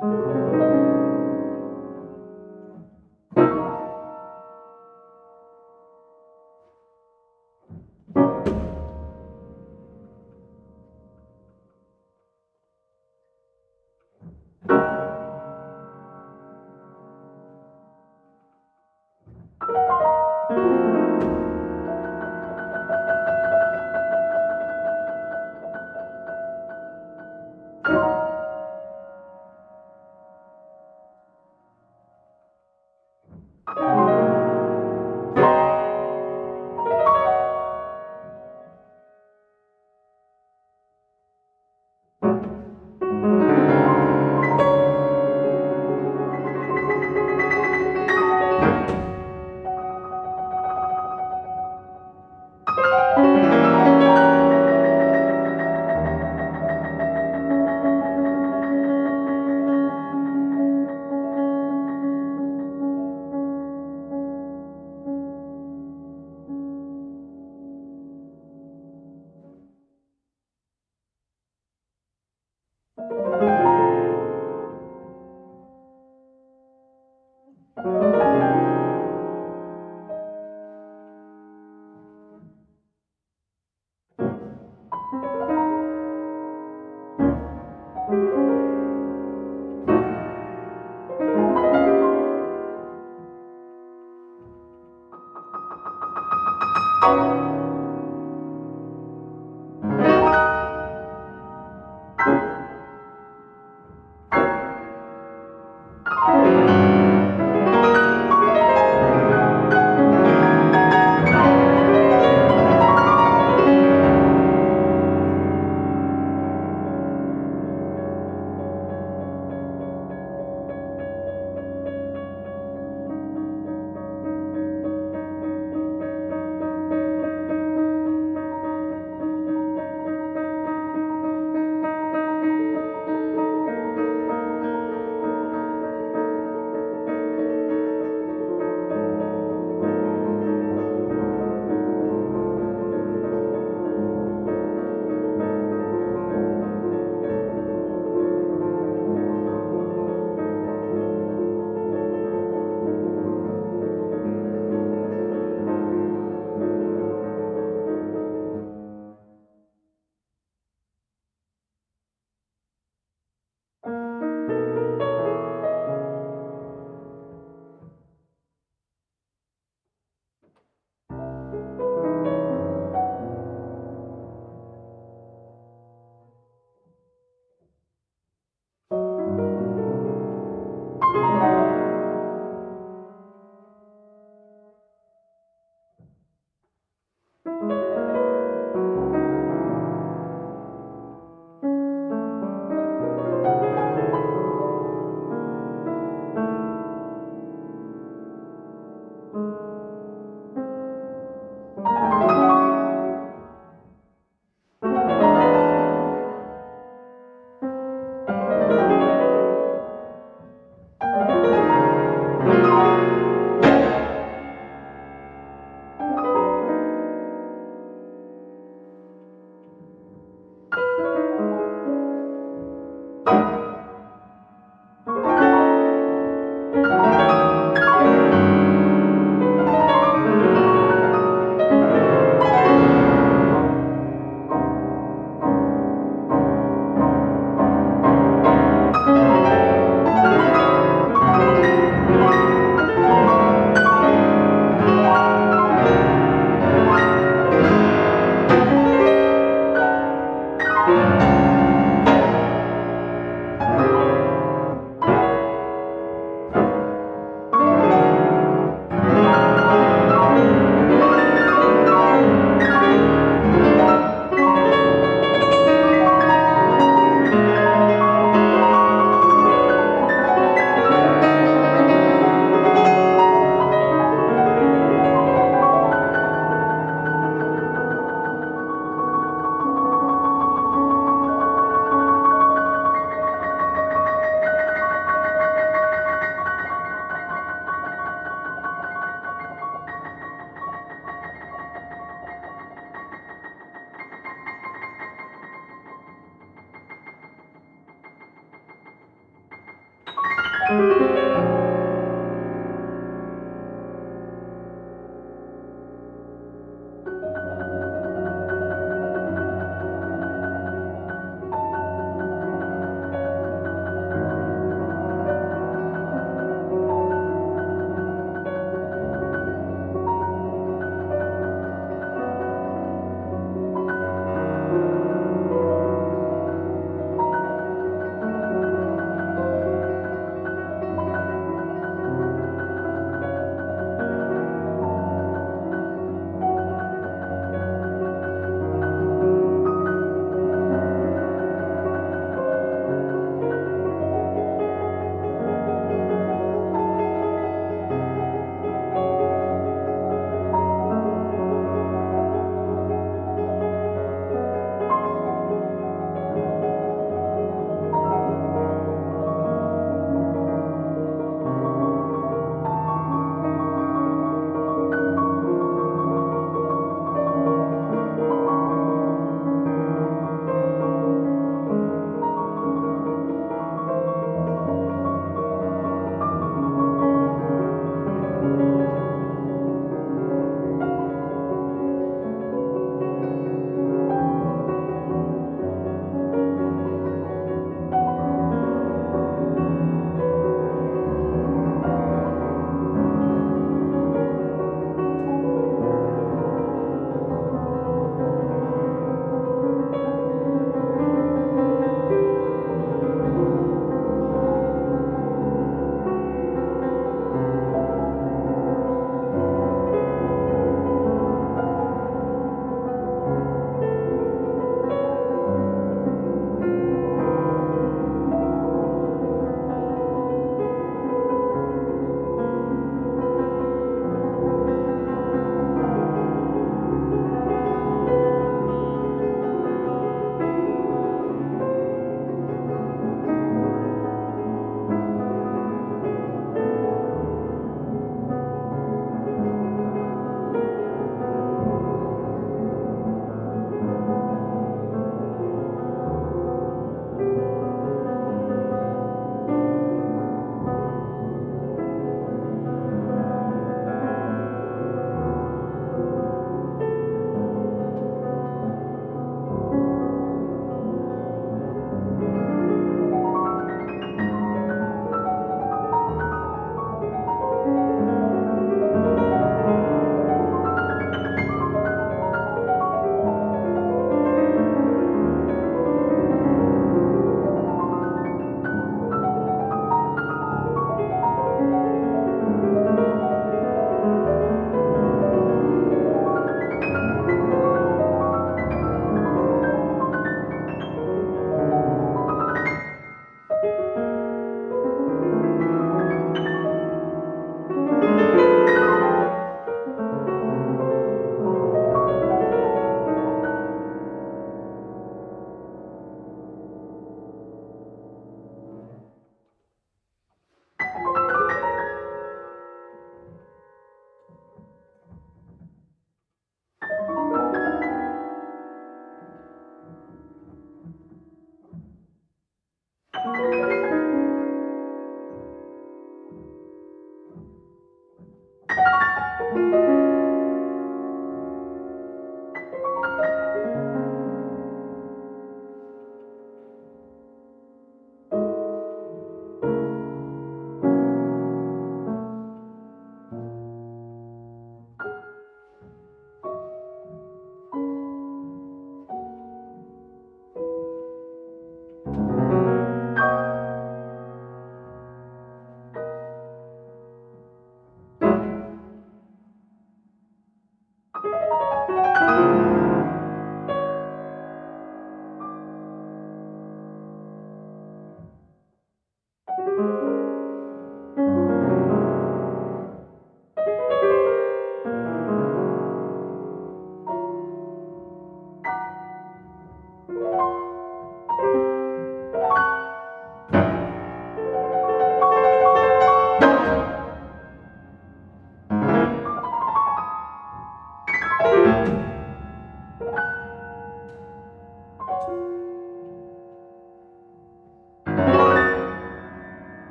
Música